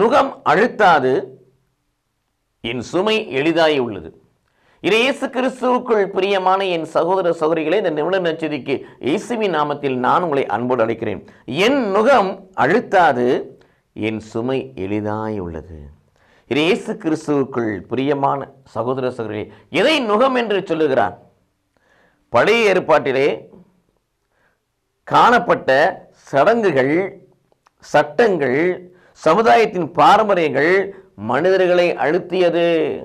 நுகம் அழுத்தாது என் சுமை எளிதாய் உள்ளது. இது இயேசு கிறிஸ்துவுக்குள் பிரியமான என் சகோதர சகோதரிகளே இந்த நிமிட நச்சதிக்கு இயேசுவி நாமத்தில் நான் உங்களை அன்போடு அழைக்கிறேன். என் நுகம் அழுத்தாது என் சுமை எளிதாய் உள்ளது. இது இயேசு கிறிஸ்துவுக்குள் பிரியமான சகோதர சகோதரி எதை நுகம் என்று சொல்லுகிறார்? பழைய ஏற்பாட்டிலே காணப்பட்ட சடங்குகள் சட்டங்கள் சமுதாயத்தின் பாரம்பரியங்கள் மனிதர்களை அழுத்தியது.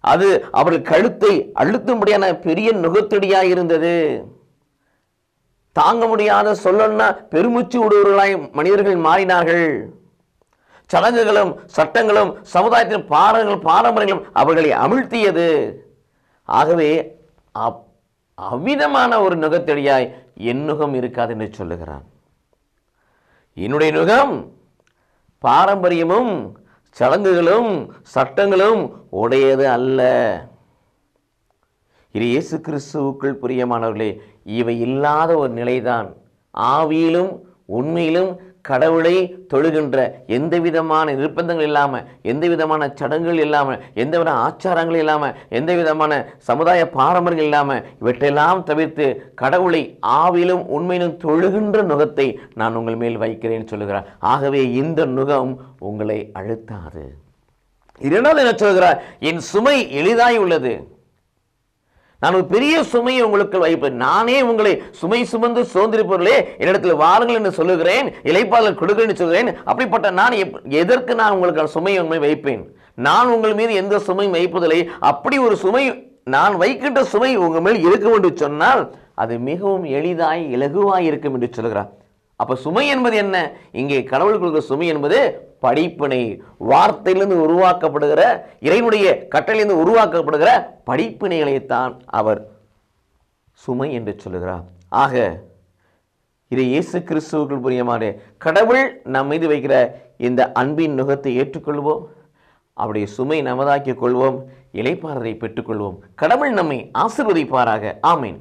அது அவர்கள் கழுத்தை அழுத்தும்படியான பெரிய நுகத்தடியாக இருந்தது. தாங்க முடியாத சொல்லணும்னா பெருமூச்சு விடுவர்களாய் மனிதர்கள் மாறினார்கள். சடங்குகளும் சட்டங்களும் சமுதாயத்தின் பாரங்களும் பாரம்பரியங்களும் அவர்களை அமிழ்த்தியது. ஆகவே அப்- அவ்விதமான ஒரு நுகத்தடியாய் என் நுகம் இருக்காது என்று சொல்லுகிறான். என்னுடைய நுகம் பாரம்பரியமும் சடங்குகளும் சட்டங்களும் உடையது அல்ல. இது இயேசு கிறிஸ்துவுக்குள் பிரியமானவர்களே இவை இல்லாத ஒரு நிலைதான். ஆவியிலும் உண்மையிலும் கடவுளை தொழுகின்ற எந்த விதமான நிர்பந்தங்கள் இல்லாமல் எந்த விதமான சடங்குகள் இல்லாமல் எந்த வித ஆச்சாரங்கள் இல்லாமல் எந்த விதமான சமுதாய பாரம்பரியங்கள் இல்லாமல் இவற்றையெல்லாம் தவிர்த்து கடவுளை ஆவிலும் உண்மையிலும் தொழுகின்ற நுகத்தை நான் உங்கள் மேல் வைக்கிறேன் சொல்லுகிறார். ஆகவே இந்த நுகம் உங்களை அழுத்தாது. இரண்டாவது என்ன சொல்கிறார் என் சுமை எளிதாய் உள்ளது. நான் ஒரு பெரிய சுமையை உங்களுக்கு வைப்பேன் நானே உங்களை சுமை சுமந்து சோர்ந்திருப்பவர்களே என்னிடத்தில் வாருங்கள் என்று சொல்லுகிறேன் இலைப்பாளர் கொடுக்கிறேன் சொல்கிறேன் அப்படிப்பட்ட நான் எப்- எதற்கு நான் உங்களுக்கு சுமையை உண்மை வைப்பேன்? நான் உங்கள் மீது எந்த சுமையும் வைப்பதில்லை. அப்படி ஒரு சுமை நான் வைக்கின்ற சுமை உங்கள் மேல் இருக்கும் என்று சொன்னால் அது மிகவும் எளிதாய் இலகுவாய் இருக்கும் என்று சொல்கிறார் அப்ப சுமை என்பது என்ன? இங்கே கடவுள் கொடுக்கிற சுமை என்பது படிப்பினை வார்த்தையிலிருந்து உருவாக்கப்படுகிற இறைவனுடைய கட்டளையிலிருந்து உருவாக்கப்படுகிற படிப்பினைகளைத்தான் அவர் சுமை என்று சொல்லுகிறார். ஆக இதை இயேசு கிறிஸ்துவுக்குள் புரியமாறு கடவுள் நம் மீது வைக்கிற இந்த அன்பின் நுகத்தை ஏற்றுக்கொள்வோம் அவருடைய சுமை நமதாக்கிக் கொள்வோம் இலைப்பாரதை பெற்றுக்கொள்வோம். கடவுள் நம்மை ஆசிர்வதிப்பாராக. ஆமீன்.